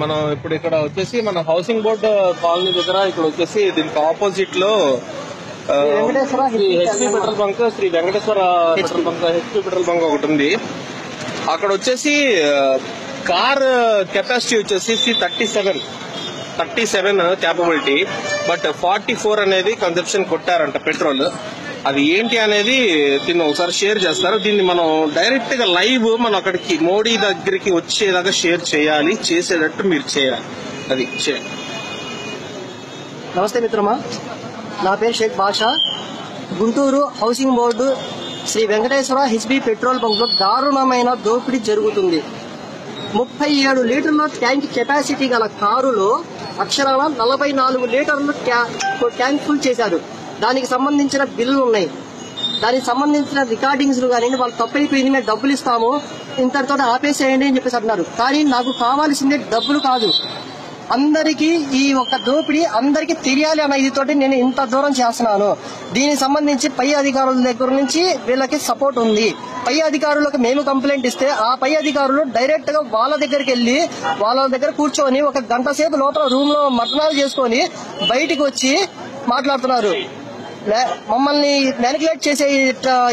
మనం ఇప్పుడు ఇక్కడ వచ్చేసి మన హౌసింగ్ బోర్డ్ కాలనీ దగ్గర ఇక్కడ వచ్చేసి దీనికి ఆపోజిట్లో Shri HP petrol bunk Shri Venkateswara petrol bunk HP petrol bunk ఒకటి ఉంది. అక్కడ వచ్చేసి కార్ కెపాసిటీ వచ్చేసి thirty seven thirty seven capability but forty four అనేది కన్సెప్షన్ కొట్టారంట పెట్రోల్. అది ఏంటి అనేది దీన్ని ఒకసారి షేర్ చేస్తారు? దీన్ని మనం డైరెక్ట్గా లైవ్ మనం అక్కడికి మోడీ దగ్గరికి వచ్చేదాకా షేర్ చేయాలి చేసేటట్టు మీరు చేయాలి. అది నమస్తే మిత్రమా. నా పేరు Shaik Basha Guntur housing board Shri Venkateswara HB petrol బంక్లో దారుణమైన దోపిడీ జరుగుతుంది. ముప్పై ఏడు లీటర్ల ట్యాంక్ కెపాసిటీ గల కారులో అక్షరాల నలభై నాలుగు లీటర్లు ట్యాంక్ ఫుల్ చేశారు. దానికి సంబంధించిన బిల్లులు ఉన్నాయి. దానికి సంబంధించిన రికార్డింగ్స్ కానీ వాళ్ళు తప్పైపోయింది మేము డబ్బులు ఇస్తాము ఇంతటితో ఆపేసేయండి అని చెప్పేసి అంటున్నారు. కానీ నాకు కావాల్సిందే డబ్బులు కాదు. అందరికీ ఈ ఒక్క దోపిడీ అందరికీ తెలియాలి అన్న ఇదితోటి నేను ఇంత దూరం చేస్తున్నాను. దీనికి సంబంధించి పై అధికారుల దగ్గర నుంచి వీళ్ళకి సపోర్ట్ ఉంది. పై అధికారులకు మేము కంప్లైంట్ ఇస్తే ఆ పై అధికారులు డైరెక్ట్గా వాళ్ళ దగ్గరికి వెళ్ళి వాళ్ళ దగ్గర కూర్చొని ఒక గంట సేపు లోపల రూమ్లో మరణాలు చేసుకొని బయటికి వచ్చి మాట్లాడుతున్నారు. మమ్మల్ని మ్యానికులేట్ చేసే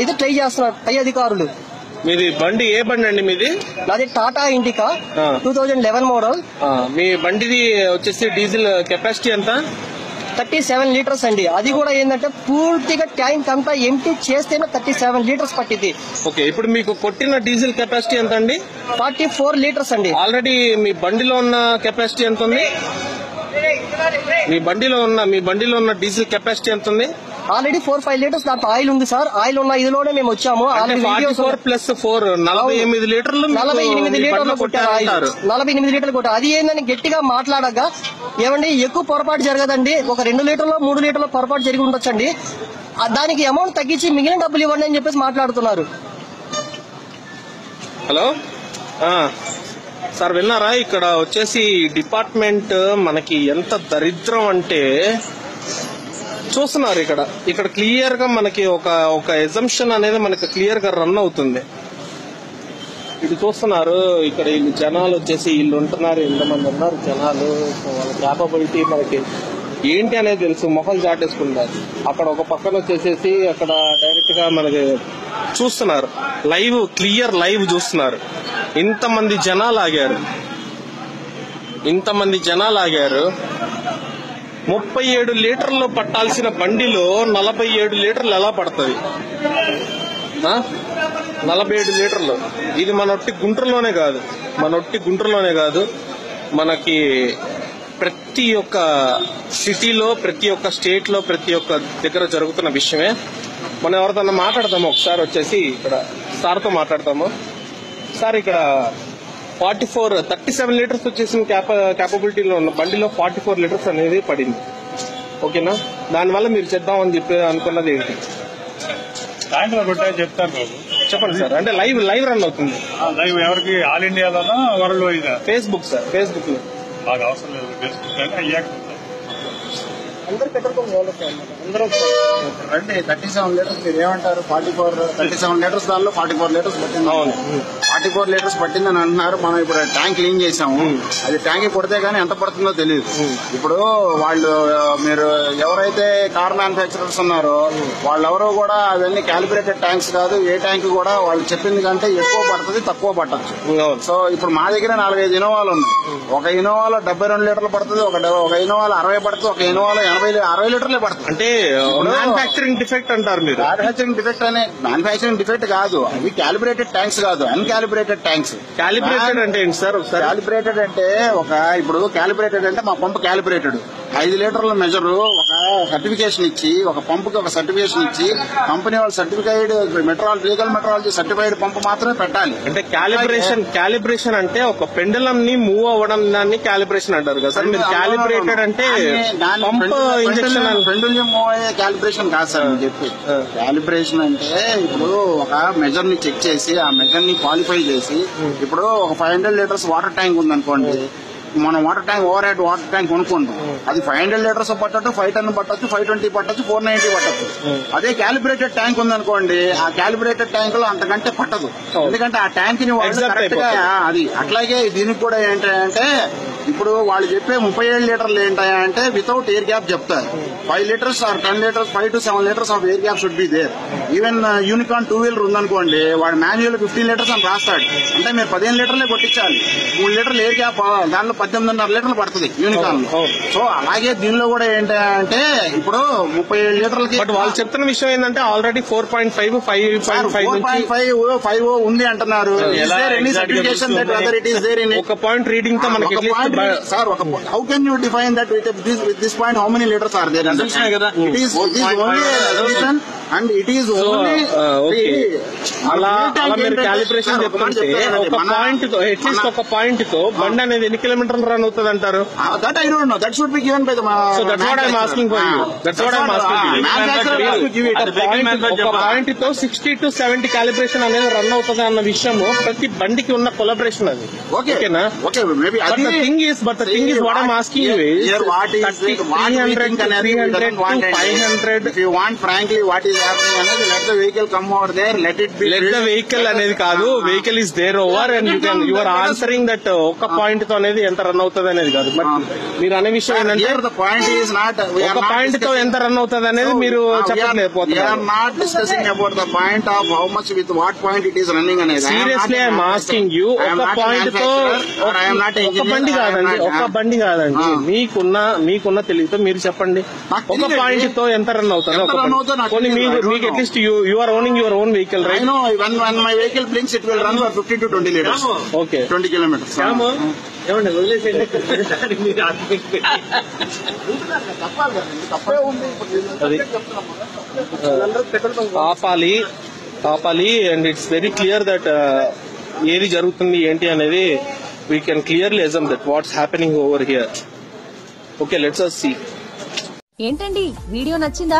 ఇది ట్రై చేస్తున్నారు పై అధికారులు. మీది బండి ఏ బండి అండి మీది? నాది Tata Indica. Two thousand eleven model మీ బండిది వచ్చేసి డీజిల్ కెపాసిటీ ఎంత? థర్టీ సెవెన్ లీటర్స్ అండి. అది కూడా ఏంటంటే పూర్తిగా ట్యాంక్ అంతా ఎంటీ చేస్తేనే థర్టీ సెవెన్ లీటర్స్ పట్టింది ఓకే ఇప్పుడు మీకు కొట్టిన డీజిల్ కెపాసిటీ ఎంత అండి? ఫార్టీ ఫోర్ లీటర్స్ అండి. ఆల్రెడీ మీ బండిలో ఉన్న కెపాసిటీ ఎంత ఉంది? మీ బండిలో ఉన్న మీ బండిలో ఉన్న డీజిల్ కెపాసిటీ ఎంత ఉంది? ఆల్రెడీ ఫోర్ ఫైవ్ లీటర్స్ దాంట్లో ఆయిల్ ఉంది సార్. ఆయిల్ ఉన్న ఇదిలోనే మేము వచ్చాము. ఫోర్ ప్లస్ ఫోర్ నలభై. ఎనిమిది లీటర్లు నలభై ఎనిమిది లీటర్లు కొట్టారు ఆయిల్ నలభై ఎనిమిది లీటర్లు కొట్టారు. అది ఏందని గట్టిగా మాట్లాడగా ఏమండి ఎక్కువ పొరపాటు జరగదండి. ఒక రెండు లీటర్లు మూడు లీటర్ల పొరపాటు జరిగి ఉండొచ్చండి. దానికి అమౌంట్ తగ్గించి మిగిలిన డబ్బులు ఇవ్వండి అని చెప్పేసి మాట్లాడుతున్నారు. హలో? సార్ విన్నారా? ఇక్కడ వచ్చేసి డిపార్ట్మెంట్ మనకి ఎంత దరిద్రం అంటే చూస్తున్నారు ఇక్కడ. ఇక్కడ క్లియర్గా మనకి ఒక ఒక ఎజంప్షన్ అనేది మనకి క్లియర్గా రన్ అవుతుంది. ఇది చూస్తున్నారు ఇక్కడ వీళ్ళు జనాలు వచ్చేసి వీళ్ళు ఉంటున్నారు ఇంతమంది ఉన్నారు జనాలు. వాళ్ళ క్యాపబిలిటీ మనకి ఏంటి అనేది తెలుసు. మొహం చాటేసుకుంటారు. అక్కడ ఒక పక్కన వచ్చేసేసి అక్కడ డైరెక్ట్గా మనకి చూస్తున్నారు. లైవ్ క్లియర్ లైవ్ చూస్తున్నారు. ఇంతమంది జనాలు ఆగారు. ఇంతమంది జనాలు ఆగారు. ముప్పై ఏడు లీటర్లు పట్టాల్సిన బండిలో నలభై ఏడు లీటర్లు ఎలా పడుతుంది నలభై ఏడు లీటర్లు. ఇది మన ఒట్టి గుంటూరులోనే కాదు. మన ఒట్టి గుంటూరులోనే కాదు. మనకి ప్రతి ఒక్క సిటీలో ప్రతి ఒక్క స్టేట్లో ప్రతి ఒక్క దగ్గర జరుగుతున్న విషయమే. మనం ఎవరితో మాట్లాడతాము ఒకసారి వచ్చేసి ఇక్కడ సార్తో మాట్లాడతాము సార్ ఇక్కడ forty four thirty seven litres వచ్చేసిన క్యాప క్యాపబిలిటీలో ఉన్న బండిలో ఫార్టీ ఫోర్ లీటర్స్ అనేది పడింది. ఓకేనా? దానివల్ల మీరు చేద్దామని చెప్పి అనుకున్నది ఏంటి? చెప్తాను బాబు. చెప్పండి సార్. అంటే లైవ్ లైవ్ రన్ అవుతుంది. ఆ లైవ్ ఎవరికి ఆల్ ఇండియాలోనో వరల్డ్ వైడ్ ఫేస్బుక్ సార్ ఫేస్బుక్లో మాకు అవసరం లేదు ఫేస్బుక్ అయ్యాక. అందరూ రండి. థర్టీ సెవెన్ లీటర్స్ మీరు ఏమంటారు? Forty four thirty seven litres దానిలో ఫార్టీ ఫోర్ లీటర్స్ పట్టింది అవును. ఫార్టీ ఫోర్ లీటర్స్ పట్టిందని అంటున్నారు. మనం ఇప్పుడు ట్యాంక్ క్లీన్ చేసాము అది ట్యాంక్ కొడితే గానీ ఎంత పడుతుందో తెలియదు ఇప్పుడు వాళ్ళు మీరు ఎవరైతే కార్ మ్యానుఫాక్చరర్స్ ఉన్నారో వాళ్ళెవరో కూడా అవన్నీ క్యాలిబ్రేటెడ్ ట్యాంక్స్ కాదు. ఏ ట్యాంక్ కూడా వాళ్ళు చెప్పింది కంటే ఎక్కువ పడుతుంది తక్కువ పట్టచ్చు. సో ఇప్పుడు మా దగ్గర నాలుగైదు ఇనోవాలు ఉన్నాయి. ఒక ఇనోవాలో డెబ్బై రెండు లీటర్లు పడుతుంది ఒక ఒక ఇనోవాలో అరవై పడుతుంది ఒక ఇనోవాలో ఎనభై అరవై లీటర్లే పడుతుంది. అంటే మ్యానుఫాక్చరింగ్ డిఫెక్ట్ అంటారు మీరు. మ్యానుఫాక్చరింగ్ డిఫెక్ట్ అనే మ్యానుఫాక్చరింగ్ డిఫెక్ట్ కాదు. అవి క్యాలిబ్రేటెడ్ ట్యాంక్స్ కాదు. అన్కాలిబ్రేటెడ్ ట్యాంక్స్ క్యాలిబ్రేటెడ్ అంటే ఏంటి సార్ క్యాలిబ్రేటెడ్ అంటే ఒక ఇప్పుడు క్యాలిబ్రేటెడ్ అంటే మా పంపు క్యాలిబ్రేటెడ్ ఐదు లీటర్ల మెజర్ ఒక సర్టిఫికేషన్ ఇచ్చి ఒక పంపుకి ఒక సర్టిఫికేషన్ ఇచ్చి కంపెనీ వాళ్ళు certificate metrology legal metrology certified pump మాత్రమే పెట్టాలి. అంటే క్యాలిబ్రేషన్ క్యాలిబ్రేషన్ అంటే ఒక పెండలం ని మూవ్ అవ్వడం దాన్ని క్యాలిబ్రేషన్ అంటారు కదా సార్. మీరు క్యాలిబ్రేటెడ్ అంటే పంప్ ఇంజక్షన్ పెండుల్యం క్యాలిబ్రేషన్ కాదు సార్ చెప్పి క్యాలిబ్రేషన్ అంటే ఇప్పుడు ఒక మెజర్ని చెక్ చేసి ఆ మెజర్ని క్వాలిఫై చేసి ఇప్పుడు ఒక five hundred litres water tank ఉందనుకోండి. మనం water tank overhead water tank కొనుక్కుంటాం అది ఫైవ్ హండ్రెడ్ లీటర్స్ పట్టచ్చు ఫైవ్ టెన్ పట్టచ్చు ఫైవ్ ట్వంటీ పట్టచ్చు ఫోర్ నైన్టీ పట్టచ్చు. అదే క్యాలిబ్రేటెడ్ ట్యాంక్ ఉందనుకోండి ఆ క్యాలిబ్రేటెడ్ ట్యాంక్లో అంతకంటే పట్టదు. ఎందుకంటే ఆ ట్యాంక్ని కరెక్ట్గా అది. అట్లాగే దీనికి కూడా ఏంటంటే ఇప్పుడు వాళ్ళు చెప్పే ముప్పై ఏడు లీటర్లు ఏంటంటే వితౌట్ ఎయిర్ గ్యాప్ చెప్తారు. Five litres or ten litres five to seven litres of air gap should be there even Unicorn two wheeler ఉందనుకోండి వాడు మాన్యువల్ ఫిఫ్టీన్ లీటర్స్ అని రాస్తాడు. అంటే మీరు పదిహేను లీటర్లే కొట్టించాలి. మూడు లీటర్లు ఎయిర్ గ్యాప్ దాంట్లో పద్దెనిమిదిన్నర లీటర్లు పడుతుంది యూనికాన్. సో అలాగే దీనిలో కూడా ఏంటంటే ఇప్పుడు ముప్పై ఏడు లీటర్లకి బట్ వాళ్ళు చెప్తున్న విషయం ఏంటంటే already four point five five point five five five ఉంది అంటున్నారు. ఎలా exactly certification that whether it is there in ఒక పాయింట్ రీడింగ్తో మనకి But, sir, how can you define that with this, with this point? How many letters are there? It is, it is only a and it is only. అలా అలా మీరు calibration చెప్తుంటే ఒక పాయింట్తో at least ఒక పాయింట్తో బండి అనేది ఎన్ని కిలోమీటర్లు రన్ అవుతుంది అంటారు that I don't know that should be given by the so that's what I'm asking for you that's what I'm asking ఒక పాయింట్తో సిక్స్టీ టు సెవెంటీ క్యాలిబ్రేషన్ అనేది రన్ అవుతుంది అన్న విషయము ప్రతి బండికి ఉన్న కొలబరేషన్ అది. ఓకే ఓకేనా okay maybe the thing is, what I'm asking you is, here what is 30, what we 300 think to అనేది we 300 doesn't want to it. 500 If you want frankly what is vehicle అనేది కాదు vehicle is there over and you are answering that ఒక్క పాయింట్తో అనేది ఎంత run అవుతుంది అనేది కాదు. బట్ మీరు అనే విషయం ఏంటంటే ఒక పాయింట్తో ఎంత రన్ అవుతుంది అనేది మీరు సీరియస్లీ ఐఎమ్ ఆస్కింగ్ యూ ఒక పాయింట్తో బండి కాదండి ఒక బండి కాదండి. మీకున్న మీకున్న తెలివితో మీరు చెప్పండి. ఒక పాయింట్తో ఎంత రన్ అవుతుంది మీ don't మీకు know. At least you you are owning your own vehicle I know when when my vehicle blinks it will run for 15 to 20 liters. Okay 20 kilometers. ఏమండి వదిలేసేయండి తప్పే ఉంది. అది ఆపాలి ఆపాలి and it's very clear that ఏది జరుగుతుంది ఏంటి అనేది we can clearly assume that what's happening over here okay let's us see ఏంటండి వీడియో నచ్చిందా